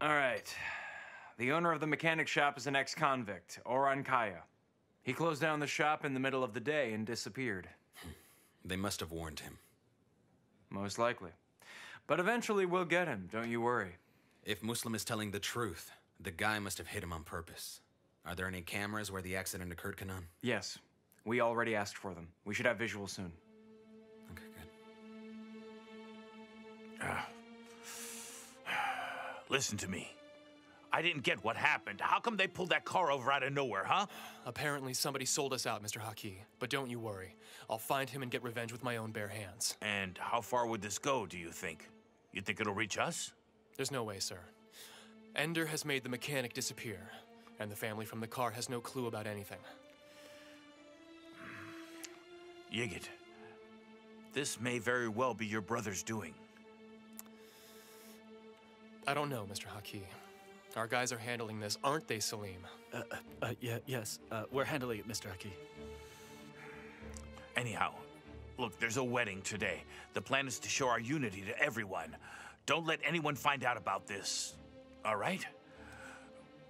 All right. The owner of the mechanic shop is an ex-convict, Orhan Kaya. He closed down the shop in the middle of the day and disappeared. They must have warned him. Most likely. But eventually we'll get him, don't you worry. If Muslim is telling the truth, the guy must have hit him on purpose. Are there any cameras where the accident occurred, Kanan? Yes. We already asked for them. We should have visuals soon. Okay, good. Ah. Listen to me. I didn't get what happened. How come they pulled that car over out of nowhere, huh? Apparently, somebody sold us out, Mr. Haki. But don't you worry. I'll find him and get revenge with my own bare hands. And how far would this go, do you think? You think it'll reach us? There's no way, sir. Ender has made the mechanic disappear, and the family from the car has no clue about anything. Yigit, this may very well be your brother's doing. I don't know, Mr. Haki. Our guys are handling this, aren't they, Salim? Uh, uh, uh, yeah, yes. Uh, we're handling it, Mr. Haki. Anyhow, look, there's a wedding today. The plan is to show our unity to everyone. Don't let anyone find out about this, all right?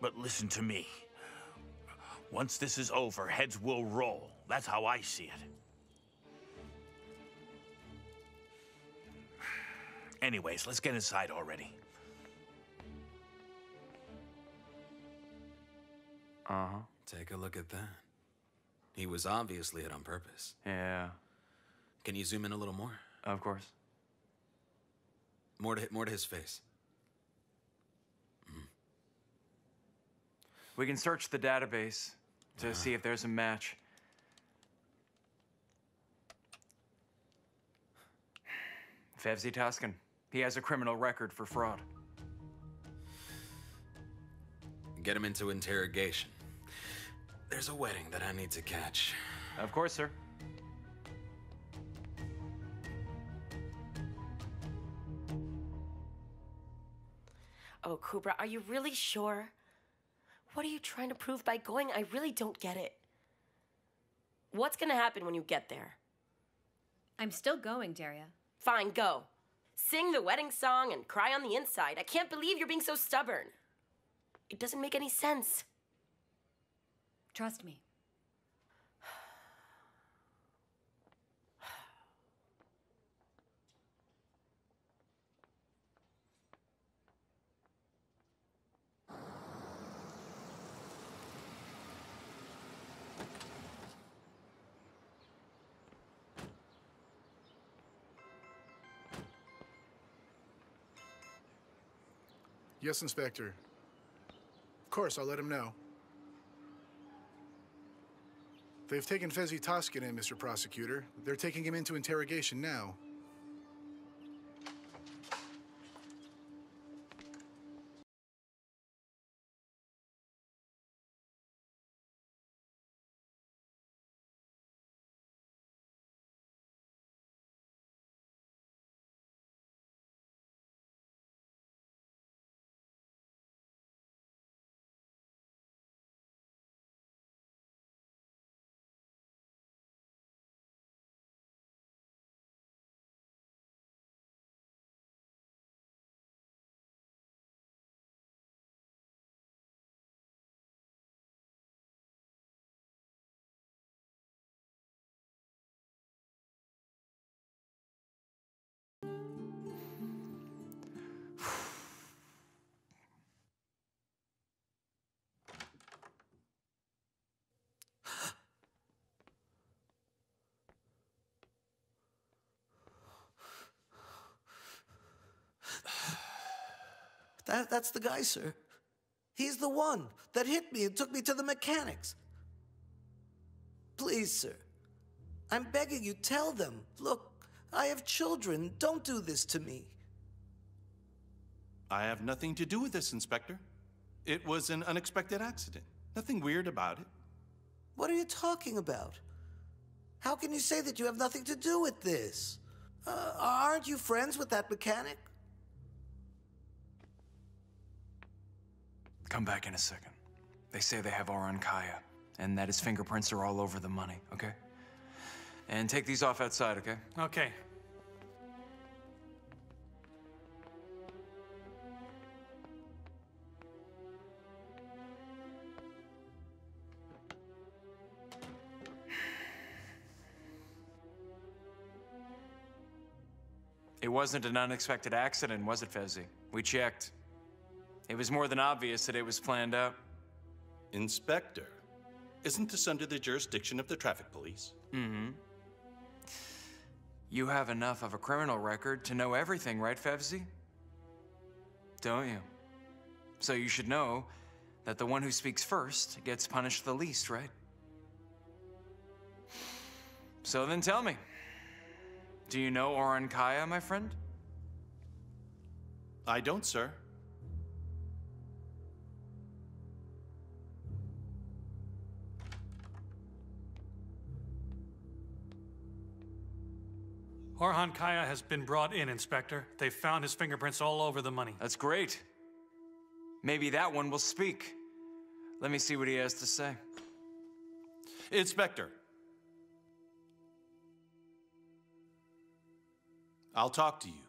But listen to me. Once this is over, heads will roll. That's how I see it. Anyways, let's get inside already. Uh-huh. Take a look at that. He was obviously hit on purpose. Yeah, Can you zoom in a little more? of course. More to more to his face. We can search the database to see if there's a match. Fevzi Tuscan. He has a criminal record for fraud. Get him into interrogation. There's a wedding that I need to catch. Of course, sir. Oh, Kübra, are you really sure? What are you trying to prove by going? I really don't get it. What's gonna happen when you get there? I'm still going, Derya. Fine, go. Sing the wedding song and cry on the inside. I can't believe you're being so stubborn. It doesn't make any sense. Trust me. Yes, Inspector. Of course, I'll let him know. They've taken Fevzi Toscan in, Mr. Prosecutor. They're taking him into interrogation now. That, that's the guy, sir. He's the one that hit me and took me to the mechanics. Please, sir. I'm begging you, tell them. Look, I have children. Don't do this to me. I have nothing to do with this, Inspector. It was an unexpected accident. Nothing weird about it. What are you talking about? How can you say that you have nothing to do with this? Uh, aren't you friends with that mechanic? Come back in a second. They say they have Orhan Kaya, and that his fingerprints are all over the money, okay? And take these off outside, okay? Okay. It wasn't an unexpected accident, was it, Fevzi? We checked. It was more than obvious that it was planned out. Inspector, isn't this under the jurisdiction of the traffic police? Mm-hmm. You have enough of a criminal record to know everything, right, Fevzi? Don't you? So you should know that the one who speaks first gets punished the least, right? So then tell me, do you know Orhan Kaya, my friend? I don't, sir. Orhan Kaya has been brought in, Inspector. They found his fingerprints all over the money. That's great. Maybe that one will speak. Let me see what he has to say. Inspector. I'll talk to you.